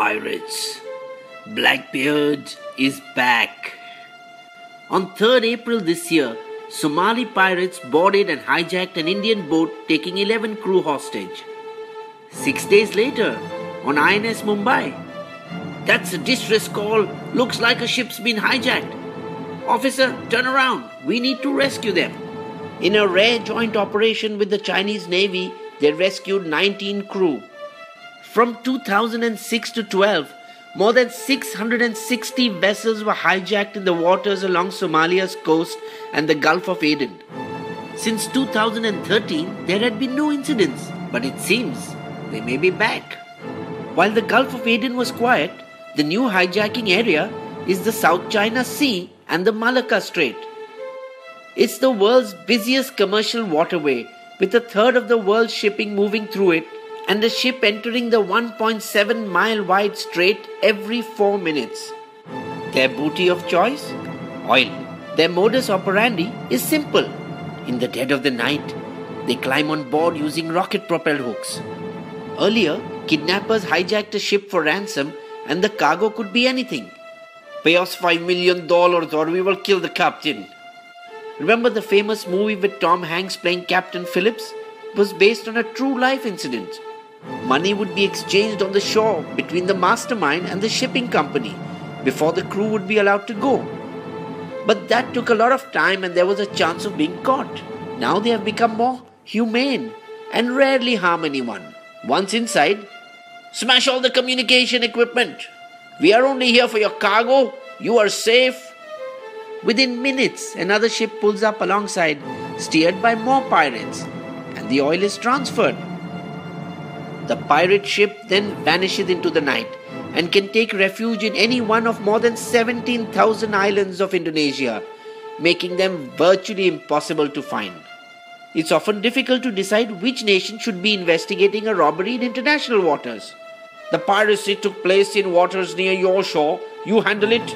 pirates. Blackbeard is back. On 3rd April this year, Somali pirates boarded and hijacked an Indian boat taking 11 crew hostage. Six days later, on INS Mumbai, that's a distress call. Looks like a ship's been hijacked. Officer, turn around. We need to rescue them. In a rare joint operation with the Chinese Navy, they rescued 19 crew. From 2006 to 12, more than 660 vessels were hijacked in the waters along Somalia's coast and the Gulf of Aden. Since 2013, there had been no incidents, but it seems they may be back. While the Gulf of Aden was quiet, the new hijacking area is the South China Sea and the Malacca Strait. It's the world's busiest commercial waterway, with a third of the world's shipping moving through it and a ship entering the 1.7 mile wide strait every 4 minutes. Their booty of choice? Oil. Their modus operandi is simple. In the dead of the night, they climb on board using rocket propelled hooks. Earlier, kidnappers hijacked a ship for ransom and the cargo could be anything. Pay us $5 million or we will kill the captain. Remember the famous movie with Tom Hanks playing Captain Phillips? It was based on a true life incident. Money would be exchanged on the shore between the mastermind and the shipping company before the crew would be allowed to go. But that took a lot of time and there was a chance of being caught. Now they have become more humane and rarely harm anyone. Once inside, smash all the communication equipment. We are only here for your cargo. You are safe. Within minutes, another ship pulls up alongside, steered by more pirates, and the oil is transferred. The pirate ship then vanishes into the night and can take refuge in any one of more than 17,000 islands of Indonesia, making them virtually impossible to find. It's often difficult to decide which nation should be investigating a robbery in international waters. The piracy took place in waters near your shore. You handle it?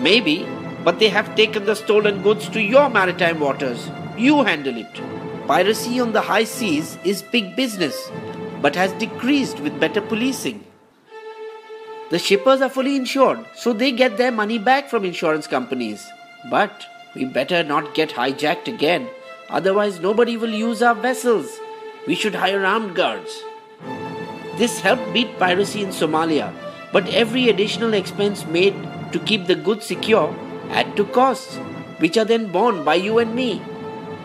Maybe, but they have taken the stolen goods to your maritime waters. You handle it. Piracy on the high seas is big business but has decreased with better policing. The shippers are fully insured, so they get their money back from insurance companies. But we better not get hijacked again, otherwise, nobody will use our vessels. We should hire armed guards. This helped beat piracy in Somalia, but every additional expense made to keep the goods secure add to costs, which are then borne by you and me.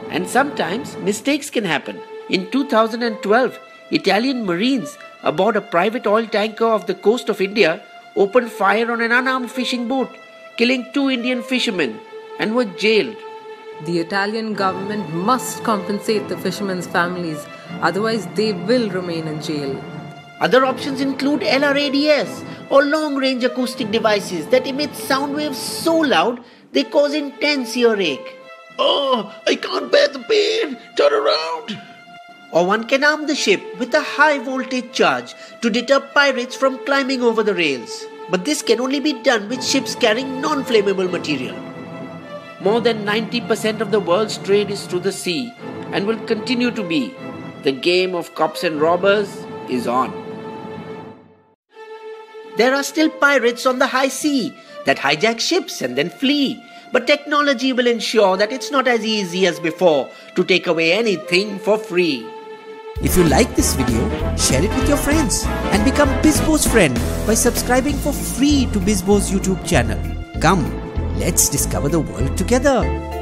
And sometimes mistakes can happen. In 2012, Italian Marines aboard a private oil tanker off the coast of India opened fire on an unarmed fishing boat, killing two Indian fishermen, and were jailed. The Italian government must compensate the fishermen's families, otherwise, they will remain in jail. Other options include LRADS or long range acoustic devices that emit sound waves so loud they cause intense earache. Oh, I can't bear the pain! Turn around! Or one can arm the ship with a high voltage charge to deter pirates from climbing over the rails. But this can only be done with ships carrying non flammable material. More than 90% of the world's trade is through the sea and will continue to be. The game of cops and robbers is on. There are still pirates on the high sea that hijack ships and then flee. But technology will ensure that it's not as easy as before to take away anything for free. If you like this video, share it with your friends and become Bisbo's friend by subscribing for free to Bisbo's YouTube channel. Come, let's discover the world together.